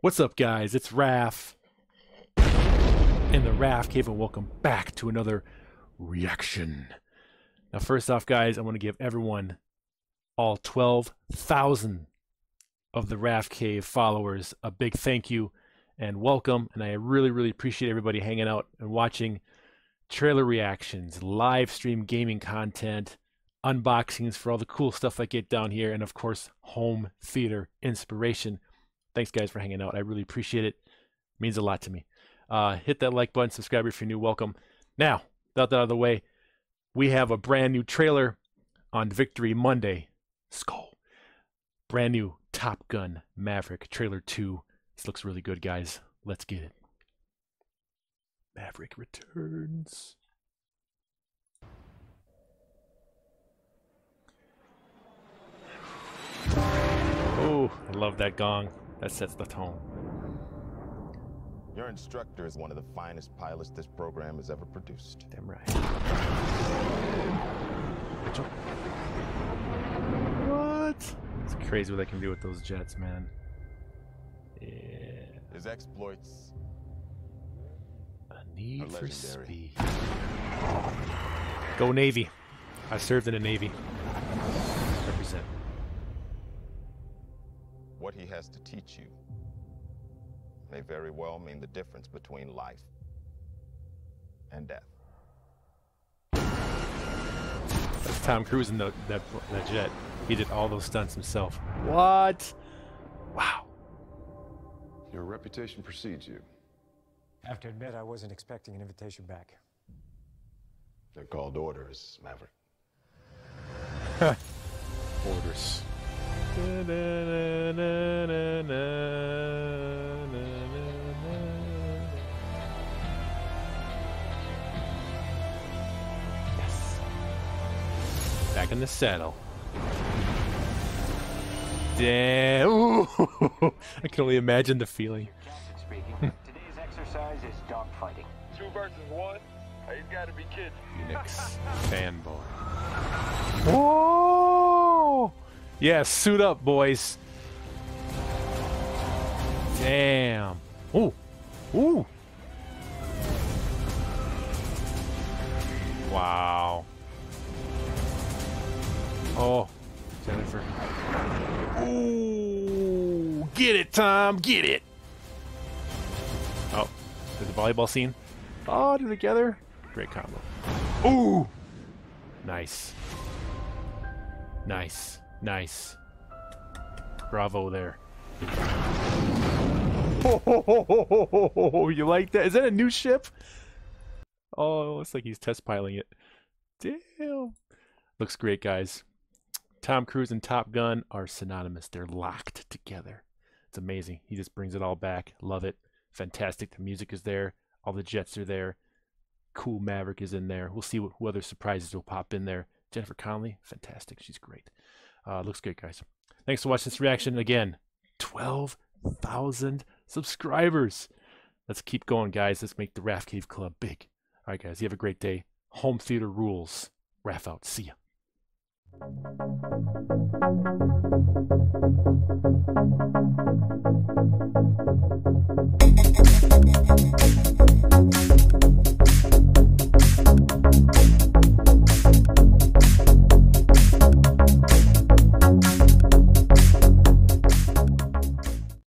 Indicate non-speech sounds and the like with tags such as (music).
What's up, guys? It's Raf in the Raf Cave, and welcome back to another reaction. Now, first off, guys, I want to give everyone, all 12,000 of the Raf Cave followers, a big thank you and welcome. And I really, really appreciate everybody hanging out and watching trailer reactions, live stream gaming content, unboxings for all the cool stuff I get down here, and of course, home theater inspiration. Thanks, guys, for hanging out. I really appreciate it. it means a lot to me. Uh, hit that like button, subscribe if you're new. Welcome. Now, without that out of the way, we have a brand new trailer on Victory Monday. Skull. Brand new Top Gun Maverick trailer 2. This looks really good, guys. Let's get it. Maverick returns. Oh, I love that gong. That sets the tone. Your instructor is one of the finest pilots this program has ever produced. Damn right. What? It's crazy what they can do with those jets, man. Yeah. His exploits A need for legendary. speed. Go Navy. I served in the Navy. He has to teach you may very well mean the difference between life and death. That's Tom Cruise in the, that, that jet. He did all those stunts himself. What? Wow. Your reputation precedes you. I have to admit, I wasn't expecting an invitation back. They're called orders, Maverick. Orders. Yes. Back in the saddle. Damn. Ooh. (laughs) I can only imagine the feeling. Today's exercise is dogfighting. Two versus one? Hey, you gotta be kidding. Phoenix fanboy. Whoa! Yeah, suit up, boys. Damn. Ooh. Ooh. Wow. Oh, Jennifer. Ooh. Get it, Tom. Get it. Oh, there's a volleyball scene. Oh, they're together. Great combo. Ooh. Nice. Nice. Nice. Bravo there. Oh, (laughs) you like that? Is that a new ship? Oh, it looks like he's test piloting it. Damn. Looks great, guys. Tom Cruise and Top Gun are synonymous. They're locked together. It's amazing. He just brings it all back. Love it. Fantastic. The music is there. All the jets are there. Cool Maverick is in there. We'll see what, who other surprises will pop in there. Jennifer Connelly, fantastic. She's great. Uh, looks great, guys. Thanks for watching this reaction. Again, 12,000 subscribers. Let's keep going, guys. Let's make the Raf Cave Club big. All right, guys. You have a great day. Home theater rules. Raf out. See ya.